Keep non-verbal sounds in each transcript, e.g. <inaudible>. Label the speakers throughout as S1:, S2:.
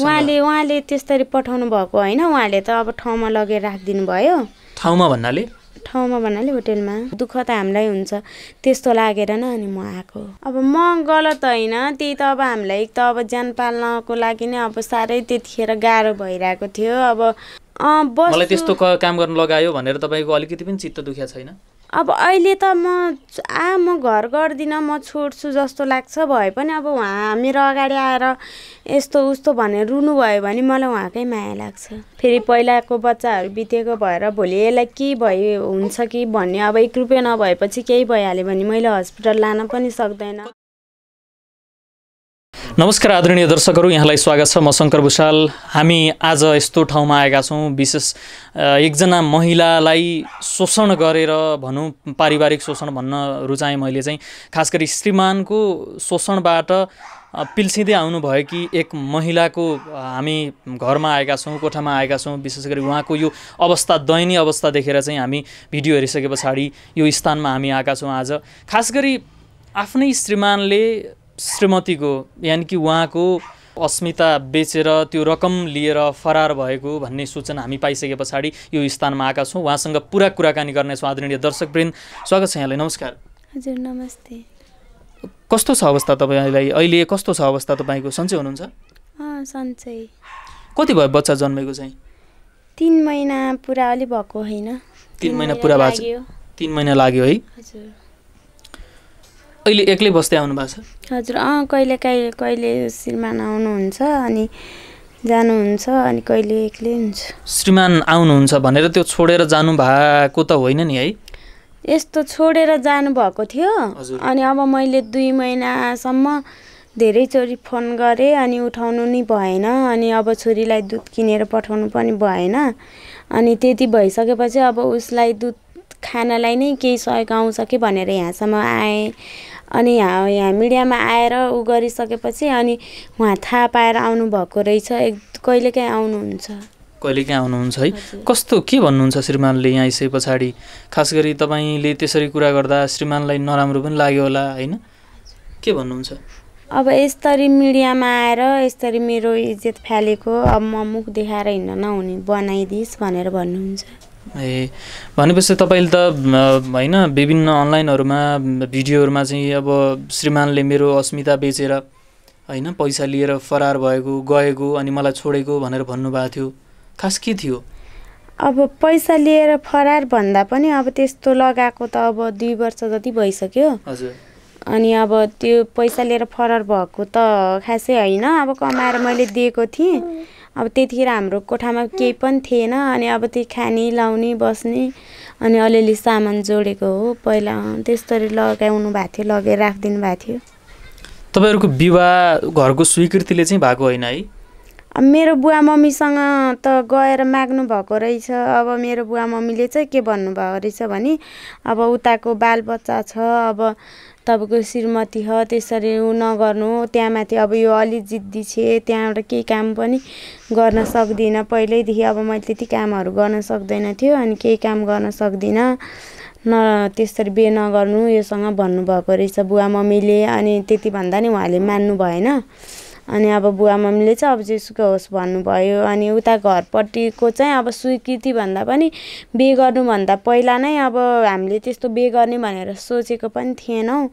S1: उहाँले उहाँले त्यसरी पठाउनु भएको होइन? उहाँले त अब ठाउँमा लगेर राखिदिनु भयो।
S2: ठाउँमा भन्नाले?
S1: ठाउँमा भन्नाले होटेलमा। दुःख त हामीलाई हुन्छ। त्यस्तो लागेर न अनि म आएको। अब म गलत होइन। त्यही त अब हामीलाई त अब ज्यान पाल्नको लागि नै अब साह्रै त्यतिखेर गाह्रो भइरहेको थियो। अब
S2: मलाई त्यस्तो काम गर्न लगायो भनेर तपाईँको अलिकति पनि चित्त दुख्या छैन?
S1: अब अहिले त म आ म घर गर्दिनँ म छोड्छु जस्तो लाग्छ। भए पनि अब उहाँ मेरो अगाडि आएर यस्तो उस्तो भनेर रुनुभयो भने मलाई उहाँकै माया लाग्छ। फेरि पहिलाको बच्चाहरू बितेको भएर भोलि यसलाई के भयो हुन्छ कि भन्ने अब एक रुपियाँ नभएपछि केही भइहाल्यो भने मैले हस्पिटल लान पनि सक्दैन।
S2: नमस्कार आदरणीय दर्शकहरू यहाँलाई स्वागत छ। म शङ्कर भूषाल। हामी आज यस्तो ठाउँमा आएका छौँ विशेष एकजना महिलालाई शोषण गरेर भनौँ पारिवारिक शोषण भन्न रुचाएँ मैले चाहिँ। खास गरी श्रीमानको शोषणबाट पिल्सिँदै आउनुभएकी एक महिलाको हामी घरमा आएका छौँ कोठामा आएका छौँ। विशेष गरी उहाँको यो अवस्था दयनीय अवस्था देखेर चाहिँ हामी भिडियो हेरिसके पछाडि यो स्थानमा हामी आएका छौँ आज। खास गरी आफ्नै श्रीमानले श्रीमतीको यानि कि उहाँको अस्मिता बेचेर त्यो रकम लिएर फरार भएको भन्ने सूचना हामी पाइसके पछाडि यो स्थानमा आएका छौँ। उहाँसँग पुरा कुराकानी गर्नेछौँ आदरणीय दर्शकवृन्द स्वागत छ यहाँलाई। नमस्कार।
S1: हजुर नमस्ते।
S2: कस्तो छ अवस्था तपाईँलाई? अहिले कस्तो छ अवस्था तपाईँको? सन्चै हुनुहुन्छ?
S1: सन्चै।
S2: कति भयो बच्चा जन्मेको चाहिँ?
S1: तिन महिना पुरा अलि भएको होइन।
S2: तिन महिना पुरा भएको। तिन महिना लाग्यो है?
S1: हजुर।
S2: अहिले एक्लै बस्दै आउनु भएको छ?
S1: हजुर अँ कहिले कहिले कहिले श्रीमान आउनुहुन्छ अनि जानुहुन्छ अनि कहिले एक्लै हुन्छ।
S2: श्रीमान आउनुहुन्छ भनेर त्यो छोडेर जानु भएको त होइन नि है?
S1: यस्तो छोडेर जानुभएको थियो। अनि अब मैले दुई महिनासम्म धेरैचोटि फोन गरेँ अनि उठाउनु नि भएन अनि अब छोरीलाई दुध किनेर पठाउनु पनि भएन। अनि त्यति भइसकेपछि अब उसलाई दुध खानलाई नै केही सहयोग आउँछ कि भनेर यहाँसम्म आएँ। अनि यहाँ यहाँ मिडियामा आएर उ गरिसकेपछि अनि उहाँ थाहा पाएर आउनुभएको रहेछ। एक कहिलेकाहीँ आउनुहुन्छ।
S2: कहिलेकाहीँ आउनुहुन्छ है। कस्तो के भन्नुहुन्छ श्रीमानले यहाँ आइसके पछाडि? खास गरी तपाईँले त्यसरी कुरा गर्दा श्रीमानलाई नराम्रो पनि लाग्यो होला होइन? के भन्नुहुन्छ?
S1: अब यसरी मिडियामा आएर यसरी मेरो इज्जत फालेको अब म मुख देखाएर हिँड्न नहुने बनाइदिस् भनेर भन्नुहुन्छ।
S2: ए भनेपछि तपाईँले त होइन विभिन्न अनलाइनहरूमा भिडियोहरूमा चाहिँ अब श्रीमानले मेरो अस्मिता बेचेर होइन पैसा लिएर फरार भएको गएको अनि मलाई छोडेको भनेर भन्नुभएको थियो। खास के थियो?
S1: अब पैसा लिएर फरार भन्दा पनि अब त्यस्तो लगाएको त अब दुई वर्ष जति भइसक्यो।
S2: हजुर।
S1: अनि अब त्यो पैसा लिएर फरार भएको त खासै होइन। अब कमाएर मैले दिएको थिएँ। अब त्यतिखेर हाम्रो कोठामा केही पनि थिएन अनि अब त्यो खाने लाउने बस्ने अनि अलिअलि सामान जोडेको हो। पहिला त्यस्तरी लगाउनु भएको थियो लगेर राखिदिनु भएको थियो।
S2: तपाईँहरूको विवाह घरको स्वीकृतिले चाहिँ भएको होइन है?
S1: अब मेरो बुवा मम्मीसँग त गएर माग्नु भएको रहेछ। अब मेरो बुवा मम्मीले चाहिँ के भन्नुभएको रहेछ भने अब उताको बालबच्चा छ अब तपाईँको श्रीमती ह त्यसरी उ नगर्नु। त्यहाँ माथि अब यो अलि जिद्दी छे त्यहाँबाट केही काम पनि गर्न सक्दिनँ। पहिल्यैदेखि अब मैले त्यति कामहरू गर्न सक्दैन थियो अनि केही काम गर्न सक्दिनँ। न त्यसरी बिहे नगर्नु योसँग भन्नुभएको रहेछ बुवा मम्मीले अनि त्यति भन्दा नि उहाँले मान्नु भएन। अनि अब बुवा मम्मीले चाहिँ अब जेसुकै होस् भन्नुभयो। अनि उता घरपट्टिको चाहिँ अब स्वीकृति भन्दा पनि बिहे गर्नुभन्दा पहिला नै अब हामीले त्यस्तो बिहे गर्ने भनेर सोचेको पनि थिएनौँ।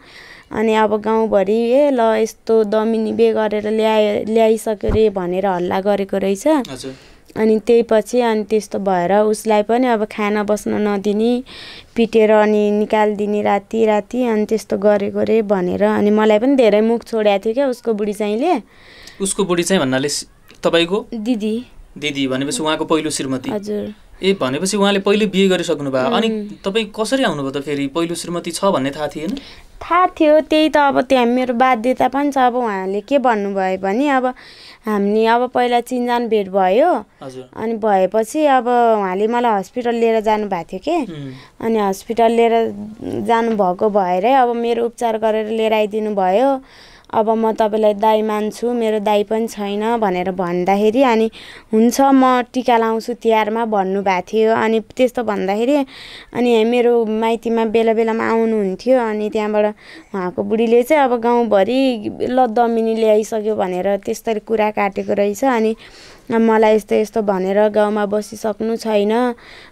S1: अनि अब गाउँभरि ए ल यस्तो दमिनी बिहे गरेर ल्याए ल्याइसक्यो रे भनेर हल्ला गरेको रहेछ। अनि त्यही पछि अनि त्यस्तो भएर उसलाई पनि अब खाना बस्न नदिने पिटेर अनि निकालिदिने राति राति अनि त्यस्तो गरेको रे भनेर अनि मलाई पनि धेरै मुख छोडेको थियो क्या उसको बुढी चाहिँले।
S2: उसको बुढी चाहिँ भन्नाले तपाईँको?
S1: दिदी।
S2: दिदी भनेपछि उहाँको पहिलो श्रीमती।
S1: हजुर।
S2: ए भनेपछि उहाँले पहिले बिहे गरिसक्नु भयो अनि तपाईँ कसरी आउनुभयो त फेरि? पहिलो श्रीमती छ भन्ने थाहा थिएन?
S1: थाहा थियो त्यही त अब त्यहाँ मेरो बाध्यता पनि छ। अब उहाँले के भन्नुभयो भने अब हामी अब पहिला चिनजान भेट भयो। अनि भएपछि अब उहाँले मलाई हस्पिटल लिएर जानुभएको थियो कि? अनि हस्पिटल लिएर जानुभएको भएरै अब मेरो उपचार गरेर लिएर आइदिनु भयो अब म तपाईँलाई दाई मान्छु मेरो दाई पनि छैन भनेर भन्दाखेरि अनि हुन्छ म टिका लाउँछु तिहारमा भन्नुभएको थियो। अनि त्यस्तो भन्दाखेरि अनि मेरो माइतीमा बेला बेलामा आउनुहुन्थ्यो अनि त्यहाँबाट उहाँको बुढीले चाहिँ अब गाउँभरि ल दमिनी ल्याइसक्यो भनेर त्यस्तरी कुरा काटेको रहेछ अनि मलाई यस्तो यस्तो भनेर गाउँमा बसिसक्नु छैन।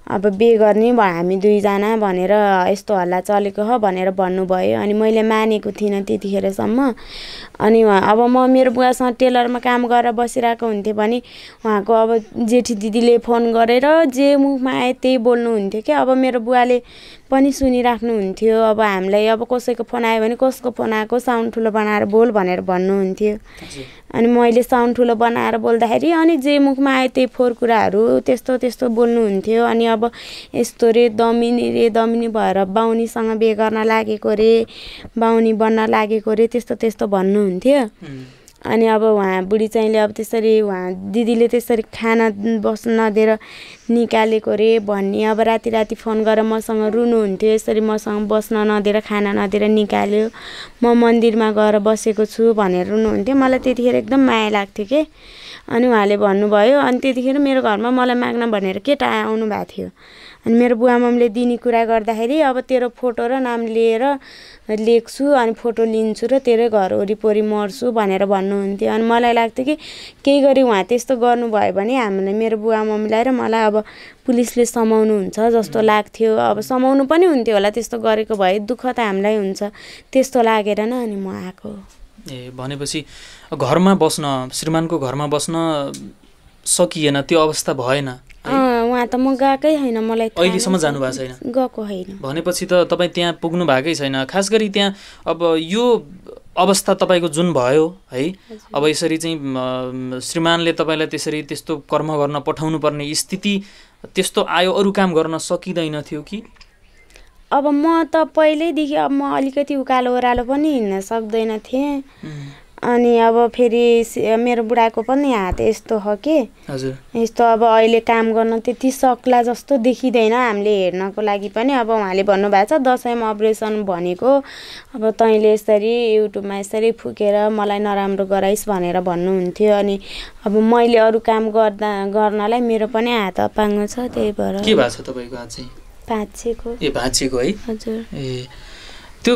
S1: अब बिहे गर्ने हामी दुईजना भनेर यस्तो हल्ला चलेको ह भनेर भन्नुभयो। अनि मैले मानेको थिइनँ त्यतिखेरसम्म। अनि अब म मेरो बुवासँग टेलरमा काम गरेर बसिरहेको हुन्थेँ भने उहाँको अब जेठी दिदीले फोन गरेर जे मुखमा आयो त्यही बोल्नुहुन्थ्यो क्या। अब मेरो बुवाले पनि सुनिराख्नुहुन्थ्यो। अब हामीलाई अब कसैको फोन आयो भने कसको फोन आएको साउन्ड ठुलो बनाएर बोल भनेर भन्नुहुन्थ्यो। अनि मैले साउन्ड ठुलो बनाएर बोल्दाखेरि अनि जे मुखमा आयो त्यही फोहोर कुराहरू त्यस्तो त्यस्तो बोल्नुहुन्थ्यो। अनि अब यस्तो रे दमिनी रे दमिनी भएर बाहुनीसँग बिहे गर्न लागेको रे बाहुनी बन्न लागेको रे त्यस्तो त्यस्तो भन्नुहुन्थ्यो। अनि अब उहाँ बुढी चाहिँले अब त्यसरी उहाँ दिदीले त्यसरी खाना बस्न नदिएर निकालेको रे भन्ने अब राति राति फोन गरेर मसँग रुनुहुन्थ्यो। यसरी मसँग बस्न नदिएर खाना नदिएर निकाल्यो। म मन्दिरमा गएर बसेको छु भनेर रुनुहुन्थ्यो। मलाई त्यतिखेर एकदम माया लाग्थ्यो कि? अनि उहाँले भन्नुभयो अनि त्यतिखेर मेरो घरमा मलाई माग्न भनेर केटा आउनु भएको थियो? अनि मेरो बुवा मम्मीले दिने कुरा गर्दाखेरि अब तेरो फोटो र नाम लिएर लेख्छु अनि फोटो लिन्छु र तेरै घर वरिपरि मर्छु भनेर भन्नुहुन्थ्यो। अनि मलाई लाग्थ्यो कि केही गरी उहाँ त्यस्तो गर्नुभयो भने हामीलाई मेरो बुवा मम्मीलाई र मलाई अब पुलिसले समाउनुहुन्छ जस्तो लाग्थ्यो। अब समाउनु पनि हुन्थ्यो होला त्यस्तो गरेको भए दुःख त हामीलाई हुन्छ। त्यस्तो लागेर नै अनि म आएको।
S2: ए भनेपछि घरमा बस्न श्रीमानको घरमा बस्न सकिएन त्यो अवस्था भएन।
S1: त म गएकै होइन मलाई
S2: अहिलेसम्म जानु भएको छैन?
S1: गएको होइन।
S2: भनेपछि त तपाईँ त्यहाँ पुग्नु भएकै छैन। खास गरी त्यहाँ अब यो अवस्था तपाईँको जुन भयो है अब यसरी चाहिँ श्रीमानले तपाईँलाई त्यसरी त्यस्तो कर्म गर्न पठाउनु पर्ने स्थिति त्यस्तो आयो अरू काम गर्न सकिँदैन थियो कि?
S1: अब म त पहिल्यैदेखि अब म अलिकति उकालो ओह्रालो पनि हिँड्न सक्दैन थिएँ। अनि अब फेरि मेरो बुढाको पनि हात यस्तो हो कि। यस्तो अब अहिले काम गर्न त्यति सक्ला जस्तो देखिँदैन हामीले हेर्नको लागि पनि। अब उहाँले भन्नुभएको छ दसैँमा अपरेसन भनेको अब तैँले यसरी युट्युबमा यसरी फुकेर मलाई नराम्रो गराइस् भनेर भन्नुहुन्थ्यो। अनि अब मैले अरू काम गर्दा गर्नलाई मेरो पनि हात अपाङ्ग छ त्यही भएर
S2: के भएको छ तपाईँको हात चाहिँ?
S1: भाँचिएको।
S2: ए भाँचिएको है।
S1: हजुर।
S2: ए त्यो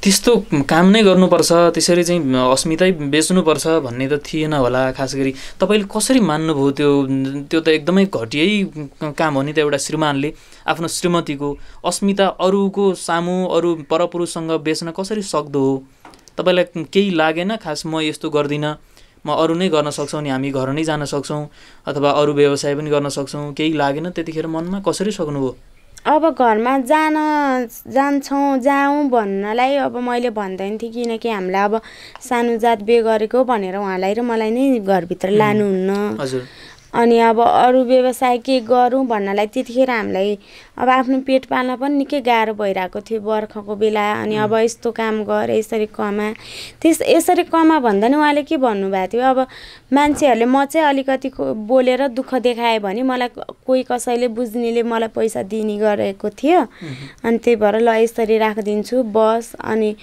S2: त्यस्तो काम नै गर्नुपर्छ त्यसरी चाहिँ अस्मितै बेच्नुपर्छ भन्ने त थिएन होला खास गरी। तपाईँले कसरी मान्नुभयो त्यो त्यो त एकदमै घटियै काम हो नि त एउटा श्रीमानले आफ्नो श्रीमतीको। अस्मिता अरूको सामु अरू परपुरुषसँग बेच्न कसरी सक्दो हो? तपाईँलाई केही लागेन? खास म यस्तो गर्दिनँ। म अरू नै गर्न सक्छौँ नि हामी घर नै जान सक्छौँ अथवा अरू व्यवसाय पनि गर्न सक्छौँ। केही लागेन? त्यतिखेर मनमा कसरी सक्नुभयो?
S1: अब घरमा जान जान्छौँ जाउँ भन्नलाई अब मैले भन्दैन थिएँ किनकि हामीलाई अब सानो जात बिहे गरेको भनेर उहाँलाई र मलाई नै घरभित्र लानुहुन्न। अनि अब अरू व्यवसाय के गरौँ भन्नलाई त्यतिखेर हामीलाई अब आफ्नो पेट पाल्न पनि निकै गाह्रो भइरहेको थियो बर्खाको बेला। अनि अब यस्तो काम गर यसरी कमा। त्यस यसरी कमा भन्दा नि उहाँले के भन्नुभएको थियो अब मान्छेहरूले म चाहिँ अलिकति बोलेर दुःख देखाएँ भने मलाई कोही कसैले बुझ्नेले मलाई पैसा दिने गरेको थियो। अनि त्यही भएर ल यसरी राखिदिन्छु बस अनि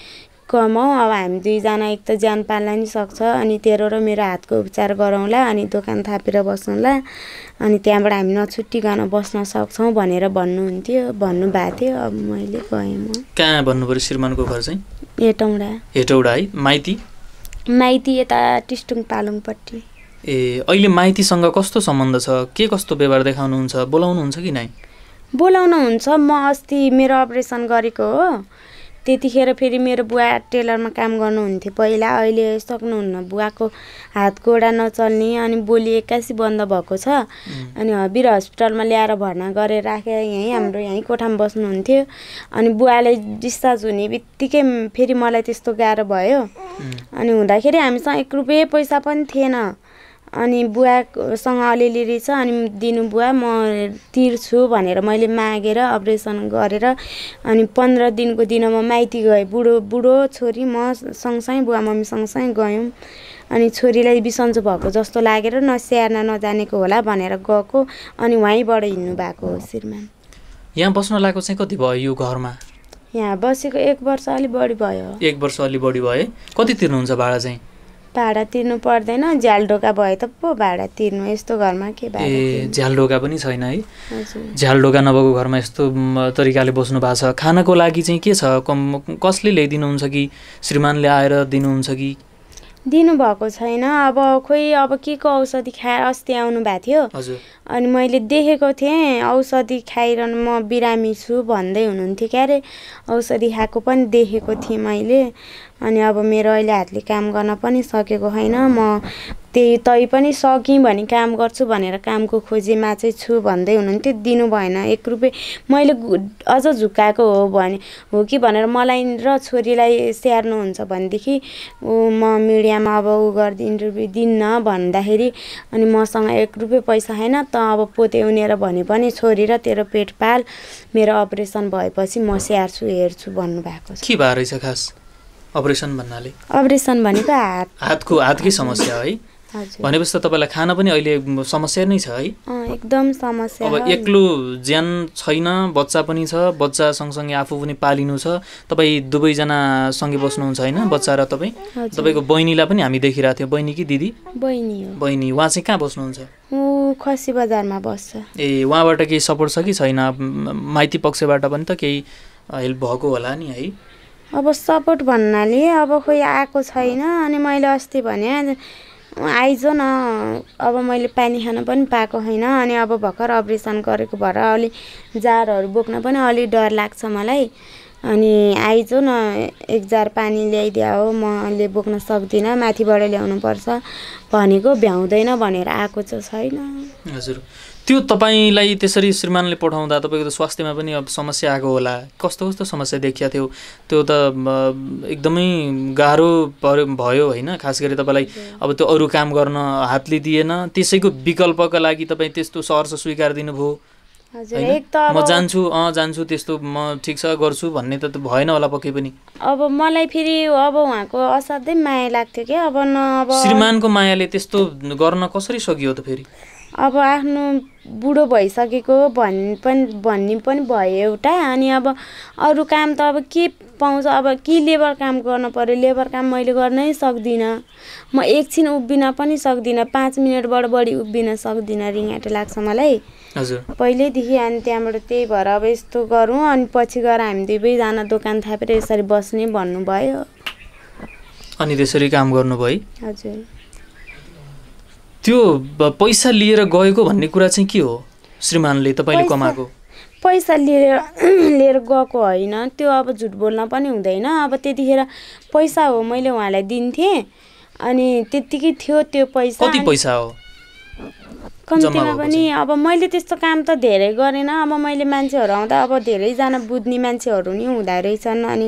S1: कमाउँ अब हामी दुईजना एक त ज्यान पाल्न नि सक्छ। अनि तेरो र मेरो हातको उपचार गरौँला अनि दोकान थापेर बसौँला। अनि त्यहाँबाट हामी नछुट्टिकन बस्न सक्छौँ भनेर भन्नुहुन्थ्यो भन्नुभएको थियो। अब मैले गएँ म।
S2: कहाँ भन्नु पऱ्यो श्रीमानको घर चाहिँ?
S1: हेटौँडा
S2: हेटौडा है माइती?
S1: माइती यता टिस्टुङ पालुङपट्टि।
S2: ए अहिले माइतीसँग कस्तो सम्बन्ध छ? के कस्तो व्यवहार देखाउनुहुन्छ? बोलाउनुहुन्छ कि नै
S1: बोलाउनुहुन्छ म अस्ति मेरो अपरेसन गरेको हो। त्यतिखेर फेरि मेरो बुवा टेलरमा काम गर्नुहुन्थ्यो। पहिला अहिले सक्नुहुन्न। बुवाको हात गोडा नचल्ने अनि बोली एक्कासी बन्द भएको छ। अनि हबिर हस्पिटलमा ल्याएर भर्ना गरेर राखेँ। यहीँ हाम्रो यहीँ कोठामा बस्नुहुन्थ्यो। अनि बुवाले डिस्चार्ज हुने बित्तिकै फेरि मलाई त्यस्तो गाह्रो भयो। अनि हुँदाखेरि हामीसँग एक रुपियाँ पैसा पनि थिएन। अनि बुवासँग अलिअलि रहेछ अनि दिनु बुवा म तिर्छु भनेर मैले मागेर अपरेसन गरेर अनि पन्ध्र दिनको दिनमा माइती गएँ। बुढो बुढो छोरी म सँगसँगै बुवा मम्मी सँगसँगै गयौँ। अनि छोरीलाई बिसन्चो भएको जस्तो लागेर नस्याहार्न नजानेको होला भनेर गएको अनि वहीँबाट हिँड्नु भएको हो श्रीमान।
S2: यहाँ बस्न लागेको चाहिँ कति भयो यो घरमा?
S1: यहाँ बसेको एक वर्ष अलिक बढी भयो।
S2: एक वर्ष अलि बढी भए कति तिर्नुहुन्छ भाडा चाहिँ?
S1: भाडा तिर्नु पर्दैन झ्यालडोका भए त पो भाडा तिर्नु यस्तो घरमा के
S2: ए? झ्यालडोका पनि छैन है। झ्यालडोका नभएको घरमा यस्तो तरिकाले बस्नु भएको छ। खानाको लागि चाहिँ के छ? कम कसले ल्याइदिनुहुन्छ कि श्रीमानले आएर दिनुहुन्छ कि?
S1: दिनुभएको छैन। अब खोइ अब के को औषधि खाएर अस्ति आउनु भएको थियो। अनि मैले देखेको थिएँ औषधि खाइरहनु म बिरामी छु भन्दै हुनुहुन्थ्यो क्या अरे औषधि खाएको पनि देखेको थिएँ मैले। अनि अब मेरो अहिले हातले काम गर्न पनि सकेको छैन म त्यही तै पनि सकेँ भने काम गर्छु भनेर कामको खोजीमा चाहिँ छु भन्दै हुनुहुन्थ्यो। दिनु भएन। एक रुपियाँ मैले अझ झुक्काएको हो भने हो कि भनेर मलाई र छोरीलाई स्याहार्नुहुन्छ भनेदेखि ऊ म मिडियामा अब ऊ गर्दै इन्टरभ्यू दिन्न भन्दाखेरि अनि मसँग एक रुपियाँ पैसा छैन त अब पोते उनेर भने पनि छोरी र तेरो पेट पाल। मेरो अपरेसन भएपछि म स्याहार्छु हेर्छु भन्नुभएको छ।
S2: के भएर रहेछ खास? अपरेसन भन्नाले?
S1: अपरेसन भनेको हात।
S2: हातको हातकै समस्या है। भनेपछि त तपाईँलाई खाना पनि अहिले समस्या नै छ है।
S1: एकदम समस्या
S2: अब। एक्लो ज्यान छैन बच्चा पनि छ बच्चा सँगसँगै आफू पनि पालिनु छ। तपाईँ दुवैजना सँगै बस्नुहुन्छ होइन बच्चा र तपाईँ। तपाईँको बहिनीलाई पनि हामी देखिरहेको थियौँ। बहिनी कि दिदी?
S1: बहिनी
S2: बहिनी उहाँ चाहिँ कहाँ बस्नुहुन्छ?
S1: खसी बजारमा बस्छ।
S2: ए उहाँबाट केही सपोर्ट छ कि छैन? माइती पक्षबाट पनि त केही हेल्प भएको होला नि है।
S1: अब सपोर्ट भन्नाले अब खोइ आएको छैन अनि मैले अस्ति भने आइज न अब मैले पानी खान पनि पाएको छैन अनि अब भर्खर अपरेसन गरेको भएर अलि जारहरू बोक्न पनि अलिक डर लाग्छ मलाई। अनि आइज न एक जार पानी ल्याइदिया हो मैले बोक्न सक्दिनँ माथिबाट ल्याउनुपर्छ भनेको भ्याउँदैन भनेर आएको चाहिँ छैन।
S2: हजुर। त्यो तपाईँलाई त्यसरी श्रीमानले पठाउँदा तपाईँको त स्वास्थ्यमा पनि अब समस्या आएको होला। कस्तो कस्तो समस्या देखिया थियो त्यो त एकदमै गाह्रो भयो होइन। खास गरी तपाईँलाई अब त्यो अरू काम गर्न हातले दिएन। त्यसैको विकल्पका लागि तपाईँ त्यस्तो सहर्ष स्वीकार दिनुभयो। म जान्छु अँ जान्छु त्यस्तो म ठिक छ गर्छु भन्ने त त भएन होला पक्कै पनि।
S1: अब मलाई फेरि अब उहाँको असाध्यै माया लाग्थ्यो क्या। अब न अब
S2: श्रीमानको मायाले त्यस्तो गर्न कसरी सकियो त फेरि?
S1: अब आफ्नो बुढो भइसकेको भन् पनि भन्ने पनि भयो एउटा। अनि अब अरू काम त अब के पाउँछ? अब के लेबर काम गर्नु पऱ्यो लेबर काम मैले गर्नै सक्दिनँ। म एकछिन उभिन पनि सक्दिनँ। पाँच मिनटबाट बढी उभिन सक्दिनँ रिङ्गाटे लाग्छ मलाई।
S2: हजुर।
S1: पहिल्यैदेखि अनि त्यहाँबाट त्यही भएर अब यस्तो गरौँ। अनि पछि गएर हामी दुवैजना दोकान थापेर यसरी बस्ने भन्नुभयो।
S2: अनि त्यसरी काम गर्नुभयो
S1: हजुर।
S2: त्यो पैसा लिएर गएको भन्ने कुरा चाहिँ के हो श्रीमानले तपाईँले कमाएको?
S1: पैसा लिएर <clears throat> लिएर गएको होइन त्यो अब झुट बोल्न पनि हुँदैन। अब त्यतिखेर पैसा हो मैले उहाँलाई दिन्थेँ। अनि त्यत्तिकै थियो त्यो पैसा।
S2: कति पैसा हो?
S1: कम्तीमा पनि अब मैले त्यस्तो काम त धेरै गरेन। अब मैले मान्छेहरू आउँदा अब धेरैजना बुझ्ने मान्छेहरू नि हुँदो रहेछन् अनि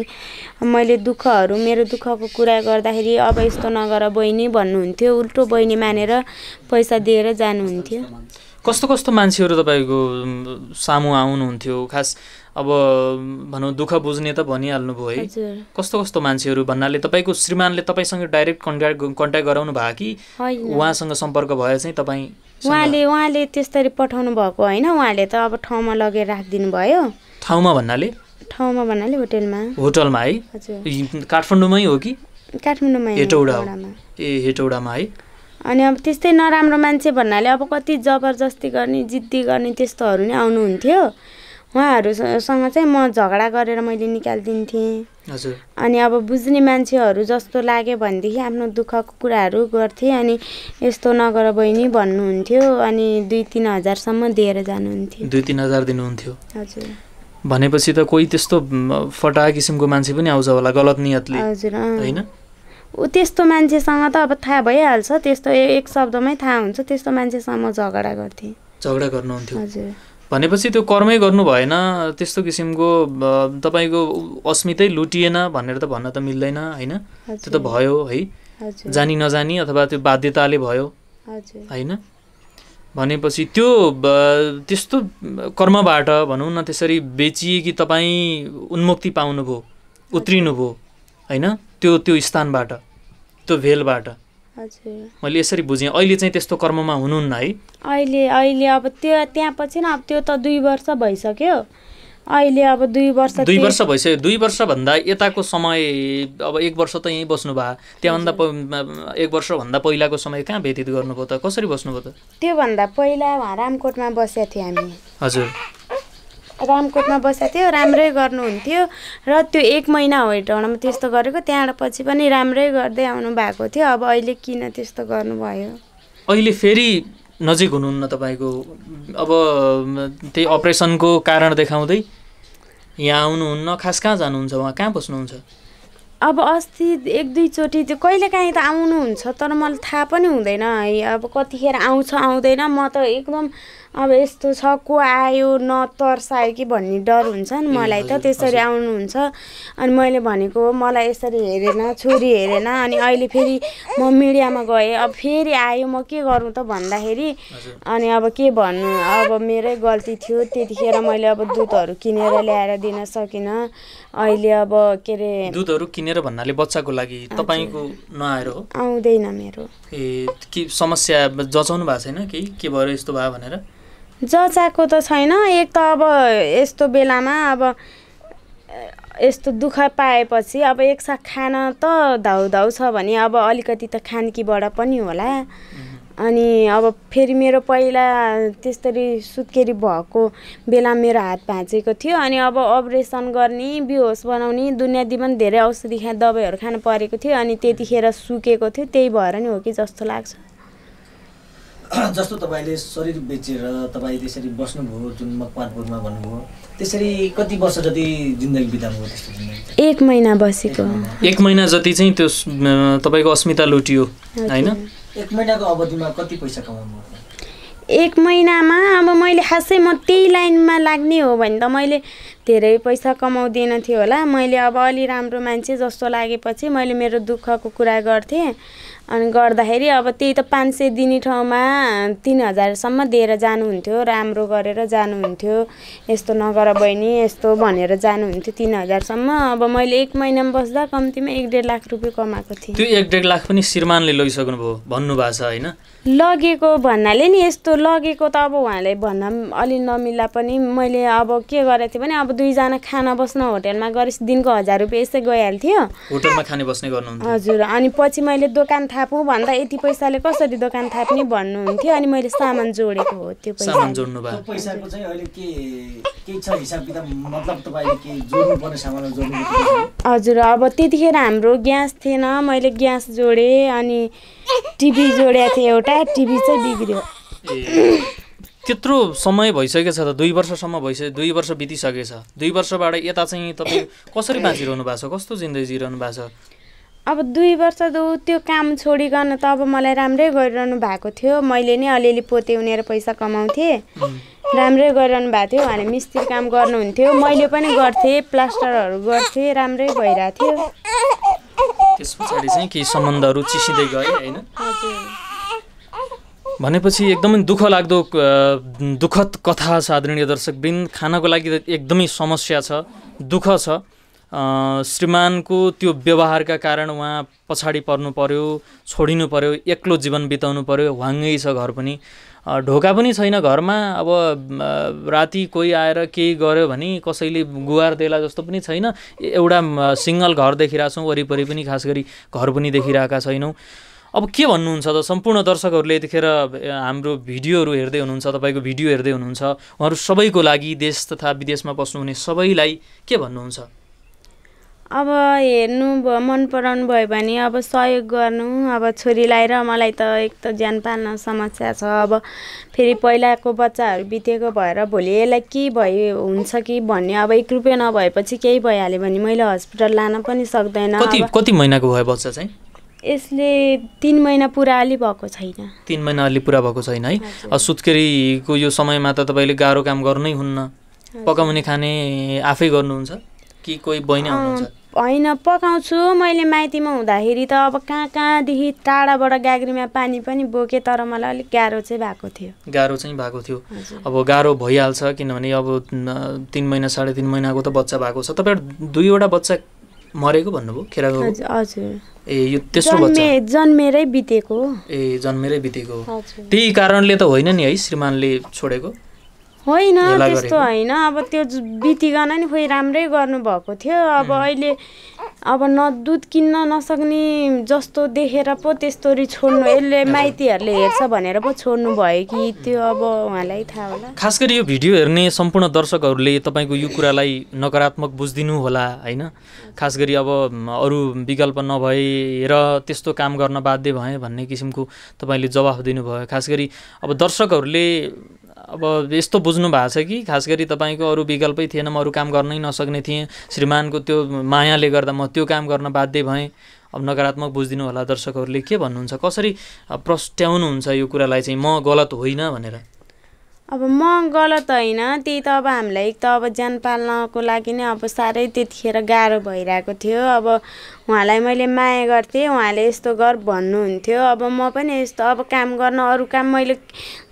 S1: मैले दुःखहरू मेरो दुःखको कुरा गर्दाखेरि अब यस्तो नगर बहिनी भन्नुहुन्थ्यो उल्टो बहिनी मानेर पैसा दिएर जानुहुन्थ्यो।
S2: कस्तो कस्तो मान्छेहरू तपाईँको सामु आउनुहुन्थ्यो? खास अब भनौँ दुःख बुझ्ने त भनिहाल्नु भयो है कस्तो कस्तो मान्छेहरू भन्नाले तपाईँको श्रीमानले तपाईँसँग डाइरेक्ट कन्ट्याक्ट कन्ट्याक्ट गराउनु भयो कि उहाँसँग सम्पर्क भए चाहिँ तपाईँ
S1: उहाँले उहाँले त्यसरी पठाउनु भएको होइन? उहाँले त अब ठाउँमा लगेर राखिदिनु भयो
S2: ठाउँमा भन्नाले?
S1: ठाउँमा भन्नाले होटेलमा।
S2: होटलमा है? काठमाडौँमै हो कि?
S1: काठमाडौँमा।
S2: ए हेटौडामा है?
S1: अनि अब त्यस्तै नराम्रो मान्छे भन्नाले अब कति जबरजस्ती गर्ने जिद्दी गर्ने त्यस्तोहरू नै आउनुहुन्थ्यो। उहाँहरूसँग चाहिँ म झगडा गरेर मैले निकालिदिन्थेँ।
S2: हजुर।
S1: अनि अब बुझ्ने मान्छेहरू जस्तो लाग्यो भनेदेखि आफ्नो दुःखको कुराहरू गर्थेँ अनि यस्तो नगर बहिनी भन्नुहुन्थ्यो अनि दुई तिन हजारसम्म दिएर जानुहुन्थ्यो।
S2: दुई तिन हजार दिनुहुन्थ्यो।
S1: हजुर।
S2: भनेपछि त कोही त्यस्तो फटा किसिमको मान्छे पनि आउँछ होला गलत नियतले।
S1: हजुर।
S2: होइन?
S1: ऊ त्यस्तो मान्छेसँग त अब थाहा भइहाल्छ त्यस्तो एक शब्दमै थाहा हुन्छ त्यस्तो मान्छेसँग म झगडा गर्थेँ।
S2: झगडा गर्नुहुन्थ्यो।
S1: हजुर।
S2: भनेपछि त्यो कर्मै गर्नु भएन त्यस्तो किसिमको तपाईँको अस्मितै लुटिएन भनेर त भन्न त मिल्दैन होइन? त्यो त भयो है? जानी नजानी अथवा त्यो बाध्यताले भयो होइन? भनेपछि त्यो त्यस्तो कर्मबाट भनौँ न त्यसरी बेचिए कि तपाईँ उन्मुक्ति पाउनुभयो उत्रिनुभयो होइन? त्यो त्यो स्थानबाट त्यो भेलबाट। मैले यसरी बुझेँ। अहिले चाहिँ त्यस्तो कर्ममा हुनुहुन्न है।
S1: अहिले अहिले अब त्यो त्यहाँ पछि न अब त्यो त दुई वर्ष भइसक्यो। अहिले अब दुई वर्ष
S2: दुई वर्ष भइसक्यो। दुई वर्षभन्दा यताको समय अब एक वर्ष त यहीँ बस्नु भयो त्यहाँभन्दा एक वर्षभन्दा पहिलाको समय कहाँ व्यतीत गर्नुभयो त? कसरी बस्नुभयो त?
S1: त्योभन्दा पहिला रामकोटमा बसेका थियौँ हामी।
S2: हजुर।
S1: रामकोटमा बसेको थियो राम्रै गर्नुहुन्थ्यो र त्यो एक महिना होइटाउनमा त्यस्तो गरेको। त्यहाँबाट पछि पनि राम्रै गर्दै आउनु भएको थियो। अब अहिले किन त्यस्तो गर्नुभयो?
S2: अहिले फेरि नजिक हुनुहुन्न तपाईँको। अब त्यही अपरेसनको कारण देखाउँदै यहाँ आउनुहुन्न। खास कहाँ जानुहुन्छ? उहाँ कहाँ बस्नुहुन्छ?
S1: अब अस्ति एक दुईचोटि त्यो कहिलेकाहीँ त आउनुहुन्छ तर मलाई थाहा पनि हुँदैन है। अब कतिखेर आउँछ आउँदैन। म त एकदम अब यस्तो छ को आयो न तर्सायो कि भन्ने डर हुन्छ नि मलाई त त्यसरी। आउनुहुन्छ। अनि मैले भनेको मलाई यसरी हेरेन छोरी हेरेन। अनि अहिले फेरि म मिडियामा गएँ। अब फेरि आयो म के गरौँ त भन्दाखेरि अनि अब के भन्नु अब मेरै गल्ती थियो। त्यतिखेर मैले अब दुधहरू किनेर ल्याएर दिन सकिनँ। अहिले अब के अरे
S2: दुधहरू किनेर भन्नाले बच्चाको लागि तपाईँको नआएर
S1: आउँदैन मेरो।
S2: ए के समस्या जचाउनु भएको छैन केही? के भएर यस्तो भयो भनेर?
S1: जचाएको त छैन। एक त अब यस्तो बेलामा अब यस्तो दुःख पाएपछि अब एकसाथ खान त धाउ धाउ छ भने अब अलिकति त खानकीबाट पनि होला। अनि अब फेरि मेरो पहिला त्यस्तरी सुत्केरी भएको बेला मेरो हात भाँचेको थियो। अनि अब अपरेसन गर्ने बेहोस बनाउने दुनियाँ दिवन धेरै औषधि खा दबाईहरू खानु परेको थियो अनि त्यतिखेर सुकेको थियो त्यही भएर नि हो कि जस्तो लाग्छ। <clears throat>
S3: जस्तो तपाईँले शरीर बेचेर तपाईँ त्यसरी बस्नुभयो जुन मकवानपुरमा भन्नुभयो त्यसरी कति वर्ष जति जिन्दगी बिताउनुभयो त्यस्तो जिन्दगी?
S1: एक महिना बसेको।
S2: एक महिना। जति चाहिँ त्यो तपाईँको अस्मिता लुटियो होइन?
S3: एक महिनाको अवधिमा कति पैसा कमाउनु
S1: एक महिनामा? अब मैले खासै म त्यही लाइनमा लाग्ने हो भने त मैले धेरै पैसा कमाउँदिनँ थियो होला। मैले अब अलि राम्रो मान्छे जस्तो लागेपछि मैले मेरो दुःखको कुरा गर्थेँ। अनि गर्दाखेरि अब त्यही त पाँच सय दिने ठाउँमा तिन हजारसम्म दिएर जानुहुन्थ्यो राम्रो गरेर जानुहुन्थ्यो। यस्तो नगर बहिनी यस्तो भनेर जानुहुन्थ्यो तिन हजारसम्म। अब मैले एक महिनामा बस्दा कम्तीमा एक डेढ लाख रुपियाँ कमाएको थिएँ।
S2: त्यो एक डेढ लाख पनि श्रीमानले लगिसक्नु भयो भन्नुभएको छ होइन?
S1: लगेको भन्नाले नि यस्तो लगेको त अब उहाँले भन्न अलि नमिल्दा पनि। मैले अब के गरेको थिएँ भने अब दुईजना खाना बस्न होटेलमा गरेपछि दिनको हजार रुपियाँ यसै गइहाल्थ्यो।
S2: होटलमा खाने बस्ने गर्नुहुन्थ्यो।
S1: हजुर अनि पछि मैले दोकान थापौँ भन्दा यति पैसाले कसरी दोकान थाप्ने भन्नुहुन्थ्यो अनि मैले सामान जोडेको हो त्यो
S2: सामान
S1: पैसा
S2: जोड्नु
S3: त्यो
S2: भयो
S3: पैसाको चाहिँ अहिले के के छ हिसाब किताब मतलब तपाईँले के जोड्नु पर्ने सामानहरू जोड्नु
S1: हजुर अब त्यतिखेर हाम्रो ग्यास थिएन मैले ग्यास जोडेँ अनि टिभी जोडेको थिएँ एउटा टिभी चाहिँ बिग्रियो।
S2: त्यत्रो समय भइसकेको छ त दुई वर्षसम्म भइसक्यो दुई वर्ष बितिसकेछ। दुई वर्षबाट यता चाहिँ तपाईँ कसरी बाँचिरहनु भएको छ? कस्तो जिन्दगी जिरहनु भएको छ?
S1: अब दुई वर्ष त ऊ त्यो काम छोडिकन त अब मलाई राम्रै गरिरहनु भएको थियो। मैले नै अलिअलि पोते उनेर पैसा कमाउँथेँ। राम्रै गरिरहनु भएको थियो भने मिस्त्री काम गर्नुहुन्थ्यो। मैले पनि गर्थेँ प्लास्टरहरू गर्थेँ राम्रै भइरहेको थियो
S2: त्यस पछाडि चाहिँ केही सम्बन्धहरू चिसिँदै गए होइन? भनेपछि एकदमै दुःख लाग्दो दुःखद कथा छ आदरणीय दर्शकवृन्द खानको लागि त एकदमै समस्या छ दुःख छ। श्रीमानको त्यो व्यवहारका कारण उहाँ पछाडि पर्नु पर्यो छोडिनु पर्यो एक्लो जीवन बिताउनु पर्यो ह्वाङ्गै छ घर पनि। ढोका पनि छैन घरमा अब राति कोही आएर केही गर्यो भने कसैले गुहार देला जस्तो पनि छैन। एउटा सिङ्गल घर देखिरहेको छौँ वरिपरि पनि खास गरी घर पनि देखिरहेका छैनौँ। अब के भन्नुहुन्छ त? सम्पूर्ण दर्शकहरूले यतिखेर हाम्रो भिडियोहरू हेर्दै हुनुहुन्छ तपाईँको भिडियो हेर्दै हुनुहुन्छ। उहाँहरू सबैको लागि देश तथा विदेशमा बस्नुहुने सबैलाई के भन्नुहुन्छ?
S1: अब हेर्नु भयो मन पराउनु भयो भने अब सहयोग गर्नु। अब छोरीलाई र मलाई त एक त ज्यान पाल्न समस्या छ। अब फेरि पहिलाको बच्चाहरू बितेको भएर भोलि यसलाई के भयो हुन्छ कि भन्ने अब एक रुपियाँ नभएपछि केही भइहाल्यो भने मैले हस्पिटल लान पनि सक्दैन।
S2: कति कति महिनाको भयो बच्चा चाहिँ?
S1: यसले तिन महिना पुरा अलि भएको छैन।
S2: तिन महिना अलि पुरा भएको छैन है? सुत्केरीको यो समयमा त तपाईँले गाह्रो काम गर्नै हुन्न। पकाउने खाने आफै गर्नुहुन्छ? कि कोही बहिनी हुनुहुन्छ
S1: होइन पकाउँछु। मैले माइतीमा हुँदाखेरि त अब कहाँ कहाँदेखि टाढाबाट गाग्रीमा पानी पनि बोकेँ तर मलाई अलिक गाह्रो चाहिँ भएको थियो।
S2: गाह्रो चाहिँ भएको थियो। अब गाह्रो भइहाल्छ किनभने अब तिन महिना साढे तिन महिनाको त बच्चा भएको छ। तपाईँहरू दुईवटा बच्चा मरेको भन्नुभयो खेराको?
S1: हजुर
S2: ए यो तेस्रो बच्चा?
S1: जन्मेरै बितेको।
S2: ए जन्मेरै बितेको। त्यही कारणले त होइन नि है श्रीमानले छोडेको।
S1: होइन त्यस्तो? होइन। अब त्यो बितिकन नि खोइ राम्रै गर्नुभएको थियो। अब अहिले अब न दुध किन्न नसक्ने जस्तो देखेर पो त्यस्तोरी छोड्नु यसले माइतीहरूले हेर्छ भनेर पो छोड्नु भयो कि त्यो अब उहाँलाई थाहा होला।
S2: खास गरी यो भिडियो हेर्ने सम्पूर्ण दर्शकहरूले तपाईँको यो कुरालाई नकारात्मक बुझिदिनु होला होइन? खास गरी अब अरू विकल्प नभएर त्यस्तो काम गर्न बाध्य भएँ भन्ने किसिमको तपाईँले जवाफ दिनुभयो। खास गरी अब दर्शकहरूले अब यस्तो बुझ्नु भएको छ कि खास गरी तपाईँको अरू विकल्पै थिएन म अरू काम गर्नै नसक्ने थिएँ। श्रीमानको त्यो मायाले गर्दा म त्यो काम गर्न बाध्य भएँ। अब नकारात्मक बुझिदिनु होला दर्शकहरूले। के भन्नुहुन्छ? कसरी प्रस्ट्याउनुहुन्छ यो कुरालाई चाहिँ? म गलत होइन भनेर।
S1: अब म गलत होइन। त्यही त अब हामीलाई त अब ज्यान पाल्नको लागि नै अब साह्रै त्यतिखेर गाह्रो भइरहेको थियो। अब उहाँलाई मैले माया गर्थेँ। उहाँले यस्तो गर भन्नुहुन्थ्यो। अब म पनि यस्तो अब काम गर्न अरू काम मैले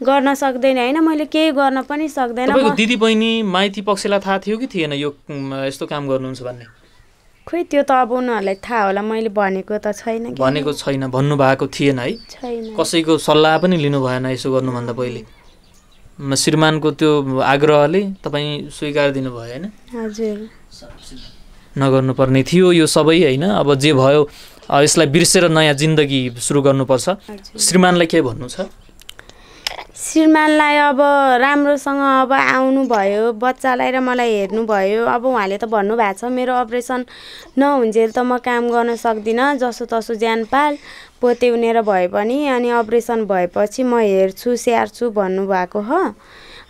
S1: गर्न सक्दैन होइन। मैले केही गर्न पनि सक्दैन।
S2: दिदी बहिनी माइती पक्षलाई थाहा थियो कि थिएन यो यस्तो काम गर्नुहुन्छ भन्ने?
S1: खोइ त्यो त अब उनीहरूलाई थाहा होला। मैले भनेको त छैन
S2: भनेको छैन भन्नुभएको थिएन है।
S1: छैन।
S2: कसैको सल्लाह पनि लिनु भएन यसो गर्नुभन्दा पहिले। श्रीमानको त्यो आग्रहले तपाईँ स्वीकार दिनुभयो होइन? नगर्नुपर्ने थियो यो सबै होइन? अब जे भयो यसलाई बिर्सेर नयाँ जिन्दगी सुरु गर्नुपर्छ। श्रीमानलाई के भन्नु छ?
S1: श्रीमानलाई अब राम्रोसँग अब आउनुभयो बच्चालाई र मलाई हेर्नुभयो अब उहाँले त भन्नुभएको छ मेरो अपरेसन नहुन्जेल त म काम गर्न सक्दिनँ जसो तसो ज्यान पाल। पोत्याउनेर भए पनि अनि अपरेसन भएपछि म हेर्छु स्याहार्छु भन्नुभएको हो।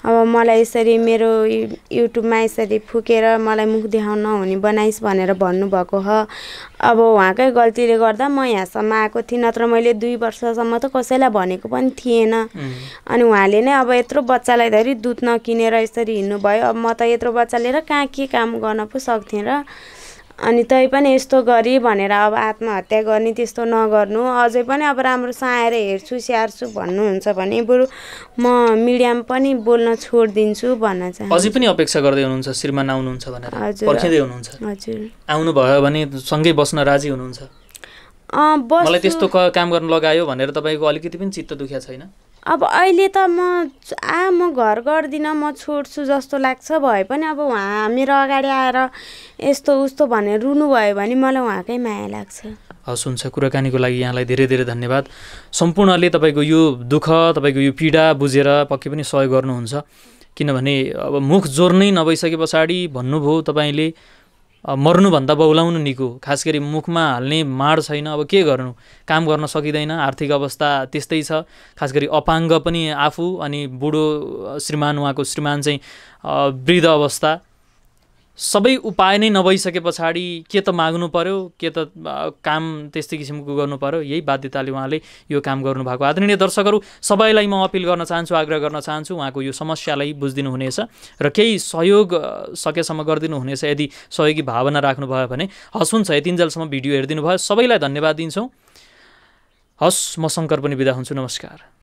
S1: अब मलाई यसरी मेरो युट्युबमा यसरी फुकेर मलाई मुख देखाउन नहुने बनाइस् भनेर भन्नुभएको हो। अब उहाँकै गल्तीले गर्दा म यहाँसम्म आएको थिएँ नत्र मैले दुई वर्षसम्म त कसैलाई भनेको पनि थिएन। अनि उहाँले नै अब यत्रो बच्चालाई धरि दुध नकिनेर यसरी हिँड्नुभयो। अब म त यत्रो बच्चा लिएर कहाँ के काम गर्न पो सक्थेँ र अनि तै पनि यस्तो गरी भनेर अब आत्महत्या गर्ने त्यस्तो नगर्नु। अझै पनि अब राम्रोसँग आएर हेर्छु स्याहार्छु भन्नुहुन्छ भने बरु म मिडियामा पनि बोल्न छोडिदिन्छु भन्न चाहन्छु।
S2: अझै पनि अपेक्षा गर्दै हुनुहुन्छ श्रीमान आउनुहुन्छ भनेर?
S1: हजुर।
S2: पर्खिँदै हुनुहुन्छ?
S1: हजुर।
S2: आउनुभयो भने सँगै बस्न राजी हुनुहुन्छ?
S1: अँ,
S2: मलाई त्यस्तो काम गर्न लगायो भनेर तपाईँको अलिकति पनि चित्त दुख्या छैन?
S1: अब अहिले त म आ म घर गर्दिनँ म छोड्छु जस्तो लाग्छ भए पनि अब उहाँ मेरो अगाडि आएर यस्तो उस्तो भनेर रुनुभयो भने मलाई उहाँकै माया लाग्छ।
S2: हस् हुन्छ। कुराकानीको लागि यहाँलाई धेरै धेरै धन्यवाद। सम्पूर्णले तपाईँको यो दुःख तपाईँको यो पीडा बुझेर पक्कै पनि सहयोग गर्नुहुन्छ। किनभने अब मुख जोर्नै नभइसके पछाडि भन्नुभयो तपाईँले मर्नुभन्दा बहुलाउनु निको। खास गरी मुखमा हाल्ने माड छैन अब के गर्नु? काम गर्न सकिँदैन आर्थिक अवस्था त्यस्तै छ। खास गरी अपाङ्ग पनि आफू अनि बुढो श्रीमान उहाँको श्रीमान चाहिँ वृद्ध अवस्था। सबै उपाय नै नभइसके पछाडि के त माग्नु पर्यो के त काम त्यस्तै किसिमको गर्नु पर्यो यही बाध्यताले उहाँले यो काम गर्नुभएको। आदरणीय दर्शकहरू सबैलाई म अपिल गर्न चाहन्छु आग्रह गर्न चाहन्छु उहाँको यो समस्यालाई बुझिदिनु हुनेछ र केही सहयोग सकेसम्म गरिदिनु हुनेछ यदि सहयोगी भावना राख्नुभयो भने हस् हुन्छ यतिन्जेलसम्म भिडियो हेरिदिनु भयो सबैलाई धन्यवाद दिन्छौँ। हस् म शङ्कर पनि बिदा हुन्छु। नमस्कार।